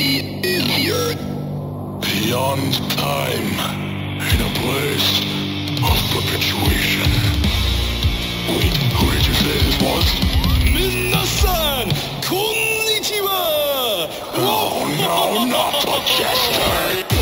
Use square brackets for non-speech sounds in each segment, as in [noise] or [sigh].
the Iliad, beyond time, in a place of perpetuation. Wait, who did you say this was? Minasan! Konnichiwa! Oh no, not the jester!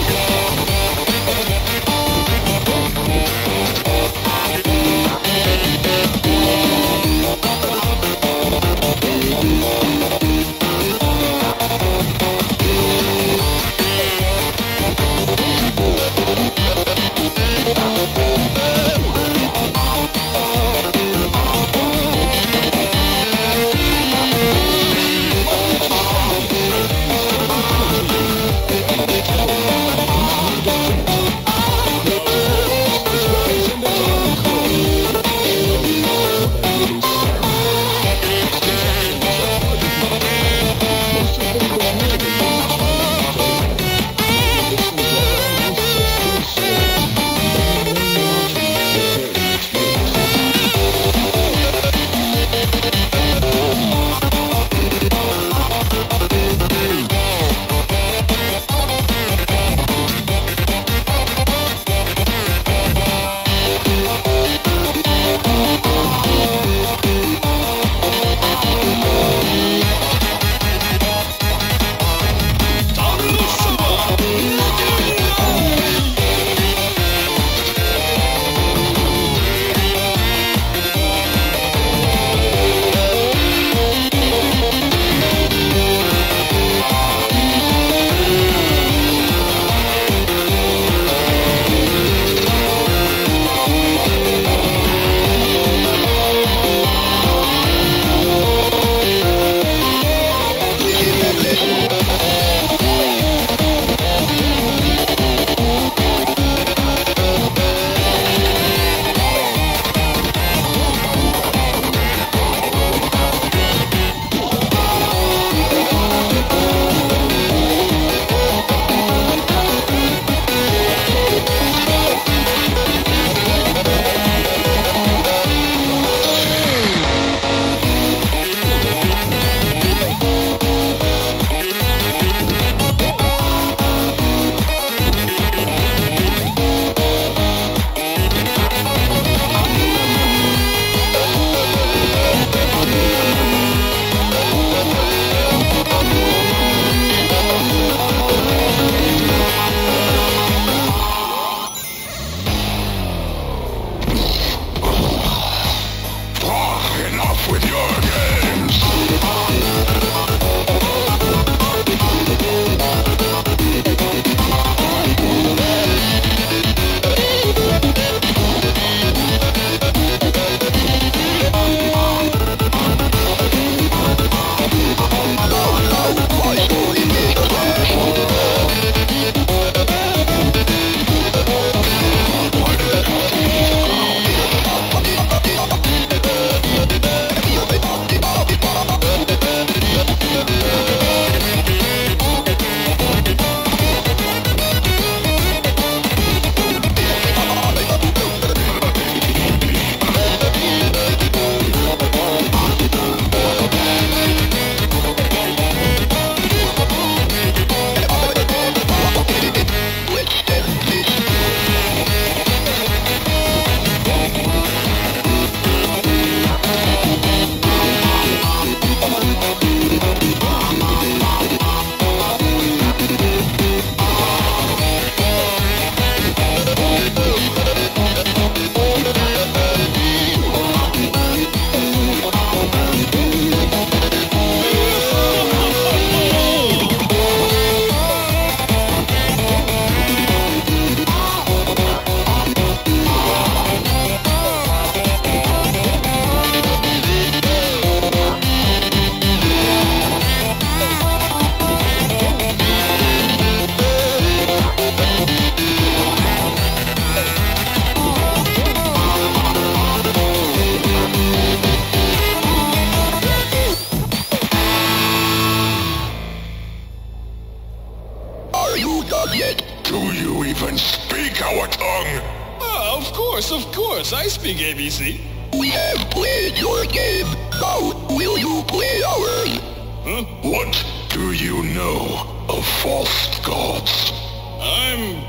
Yet? Do you even speak our tongue? Ah, of course, of course, I speak ABC. We have played your game. Now, will you play ours? Huh? What do you know of false gods. I'm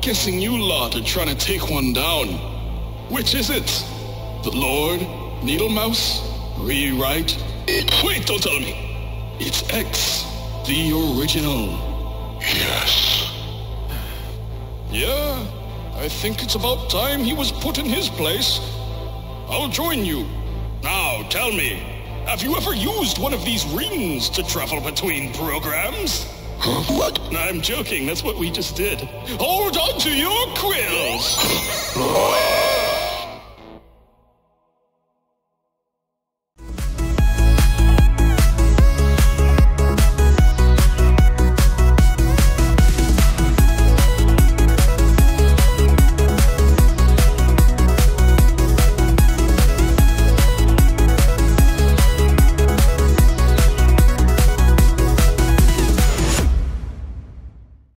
guessing you lot are trying to take one down. Which is it? The Lord? Needlemouse? Rewrite? Wait, don't tell me. It's X, the original. Yes. Yeah, I think it's about time he was put in his place. I'll join you. Now, tell me, have you ever used one of these rings to travel between programs? What? I'm joking, that's what we just did. Hold on to your quills! [laughs]